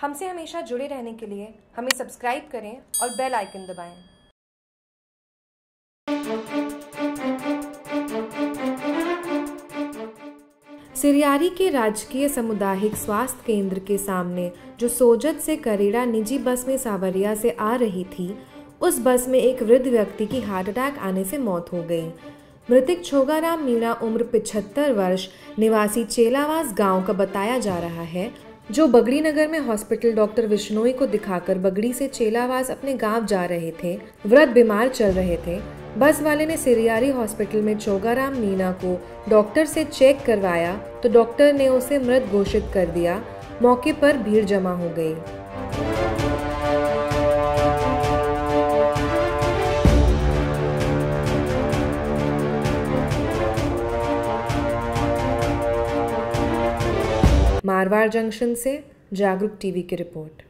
हमसे हमेशा जुड़े रहने के लिए हमें सब्सक्राइब करें और बेल आइकन दबाएँ। सिरियारी के राजकीय सामुदायिक स्वास्थ्य केंद्र के सामने जो सोजत से करेड़ा निजी बस में सावरिया से आ रही थी, उस बस में एक वृद्ध व्यक्ति की हार्ट अटैक आने से मौत हो गई मृतक छोगाराम मीणा उम्र 75 वर्ष, निवासी चेलावास गाँव का बताया जा रहा है जो बगड़ी नगर में हॉस्पिटल डॉक्टर विश्नोई को दिखाकर बगड़ी से चेलावास अपने गाँव जा रहे थे, व्रत बीमार चल रहे थे, बस वाले ने सिरियारी हॉस्पिटल में चोगाराम मीना को डॉक्टर से चेक करवाया तो डॉक्टर ने उसे मृत घोषित कर दिया, मौके पर भीड़ जमा हो गई। मारवाड़ जंक्शन से जागरूक टीवी की रिपोर्ट।